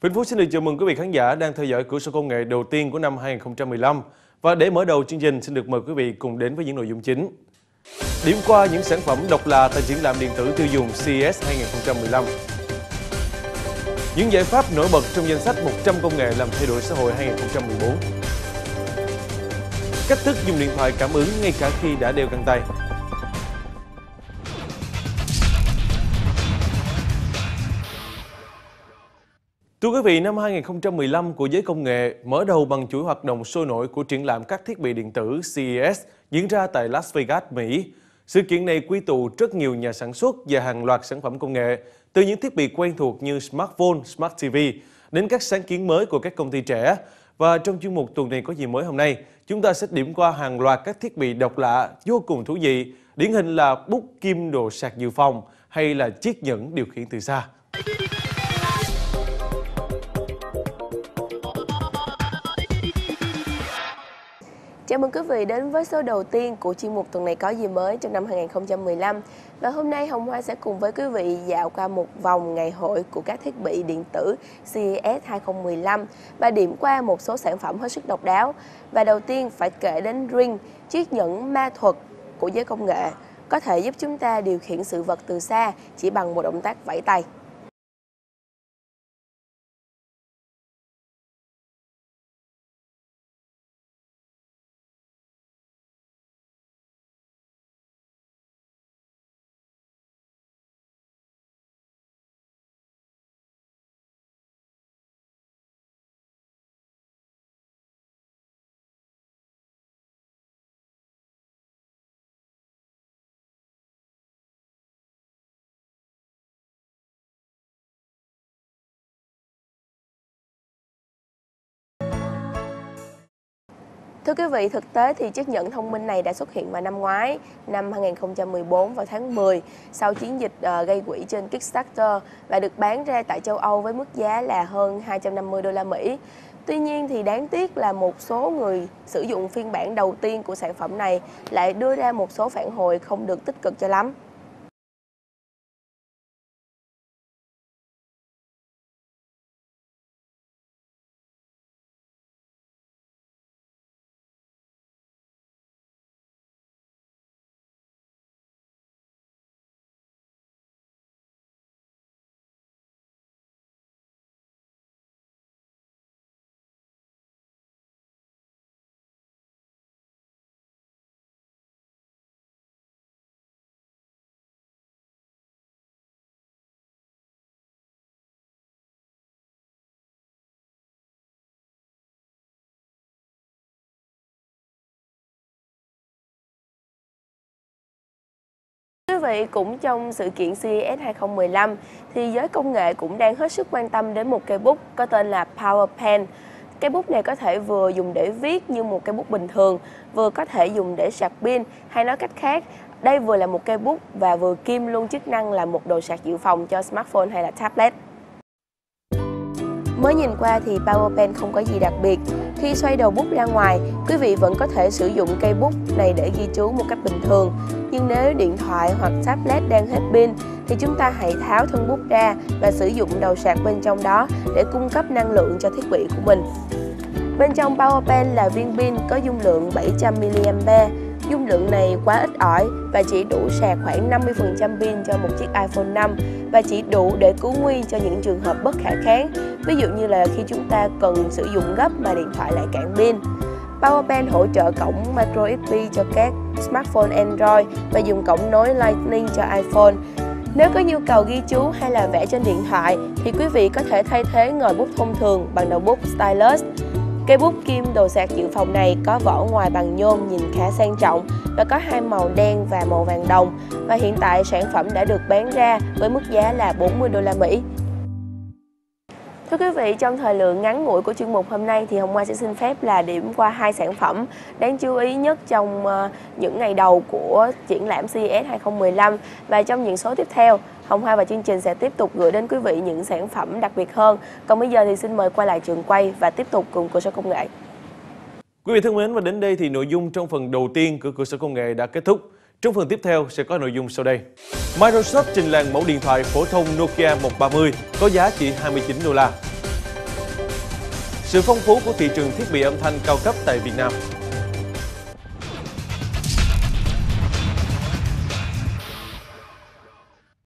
Vĩnh Phúc xin được chào mừng quý vị khán giả đang theo dõi cửa sổ công nghệ đầu tiên của năm 2015. Và để mở đầu chương trình, xin được mời quý vị cùng đến với những nội dung chính. Điểm qua những sản phẩm độc lạ tại triển lãm điện tử tiêu dùng CES 2015. Những giải pháp nổi bật trong danh sách 100 công nghệ làm thay đổi xã hội 2014. Cách thức dùng điện thoại cảm ứng ngay cả khi đã đeo găng tay. Thưa quý vị, năm 2015 của giới công nghệ mở đầu bằng chuỗi hoạt động sôi nổi của triển lãm các thiết bị điện tử CES diễn ra tại Las Vegas, Mỹ. Sự kiện này quy tụ rất nhiều nhà sản xuất và hàng loạt sản phẩm công nghệ, từ những thiết bị quen thuộc như smartphone, smart TV đến các sáng kiến mới của các công ty trẻ. Và trong chuyên mục tuần này có gì mới hôm nay, chúng ta sẽ điểm qua hàng loạt các thiết bị độc lạ vô cùng thú vị, điển hình là bút kim đồ sạc dự phòng hay là chiếc nhẫn điều khiển từ xa. Chào mừng quý vị đến với số đầu tiên của chuyên mục tuần này có gì mới trong năm 2015. Và hôm nay Hồng Hoa sẽ cùng với quý vị dạo qua một vòng ngày hội của các thiết bị điện tử CES 2015 và điểm qua một số sản phẩm hết sức độc đáo. Và đầu tiên phải kể đến Ring, chiếc nhẫn ma thuật của giới công nghệ, có thể giúp chúng ta điều khiển sự vật từ xa chỉ bằng một động tác vẫy tay. Thưa quý vị, thực tế thì chiếc nhẫn thông minh này đã xuất hiện vào năm ngoái, năm 2014 vào tháng 10 sau chiến dịch uh, gây quỹ trên Kickstarter và được bán ra tại châu Âu với mức giá là hơn 250 đô la Mỹ. Tuy nhiên thì đáng tiếc là một số người sử dụng phiên bản đầu tiên của sản phẩm này lại đưa ra một số phản hồi không được tích cực cho lắm. Vị, cũng trong sự kiện CES 2015 thì giới công nghệ cũng đang hết sức quan tâm đến một cây bút có tên là Power Pen. Cây bút này có thể vừa dùng để viết như một cây bút bình thường, vừa có thể dùng để sạc pin hay nói cách khác, đây vừa là một cây bút và vừa kim luôn chức năng là một đồ sạc dự phòng cho smartphone hay là tablet. Mới nhìn qua thì Power Pen không có gì đặc biệt. Khi xoay đầu bút ra ngoài, quý vị vẫn có thể sử dụng cây bút này để ghi chú một cách bình thường. Nhưng nếu điện thoại hoặc tablet đang hết pin thì chúng ta hãy tháo thân bút ra và sử dụng đầu sạc bên trong đó để cung cấp năng lượng cho thiết bị của mình. Bên trong Power Pen là viên pin có dung lượng 700 mAh Dung lượng này quá ít ỏi và chỉ đủ sạc khoảng 50% pin cho một chiếc iPhone 5 và chỉ đủ để cứu nguy cho những trường hợp bất khả kháng, ví dụ như là khi chúng ta cần sử dụng gấp mà điện thoại lại cạn pin. PowerBank hỗ trợ cổng microSD cho các smartphone Android và dùng cổng nối Lightning cho iPhone. Nếu có nhu cầu ghi chú hay là vẽ trên điện thoại, thì quý vị có thể thay thế ngòi bút thông thường bằng đầu bút stylus. Cây bút kim đồ sạc dự phòng này có vỏ ngoài bằng nhôm nhìn khá sang trọng và có hai màu đen và màu vàng đồng và hiện tại sản phẩm đã được bán ra với mức giá là 40 đô la Mỹ. Thưa quý vị, trong thời lượng ngắn ngủi của chuyên mục hôm nay thì Hồng Hoa sẽ xin phép là điểm qua hai sản phẩm đáng chú ý nhất trong ờ, những ngày đầu của triển lãm CES 2015 và trong những số tiếp theo Hồng Hoa và chương trình sẽ tiếp tục gửi đến quý vị những sản phẩm đặc biệt hơn. Còn bây giờ thì xin mời quay lại trường quay và tiếp tục cùng cửa sở công nghệ. Quý vị thân mến và đến đây thì nội dung trong phần đầu tiên của cửa sở công nghệ đã kết thúc. Trong phần tiếp theo sẽ có nội dung sau đây. Microsoft trình làng mẫu điện thoại phổ thông Nokia 130 có giá chỉ 29 đô la. Sự phong phú của thị trường thiết bị âm thanh cao cấp tại Việt Nam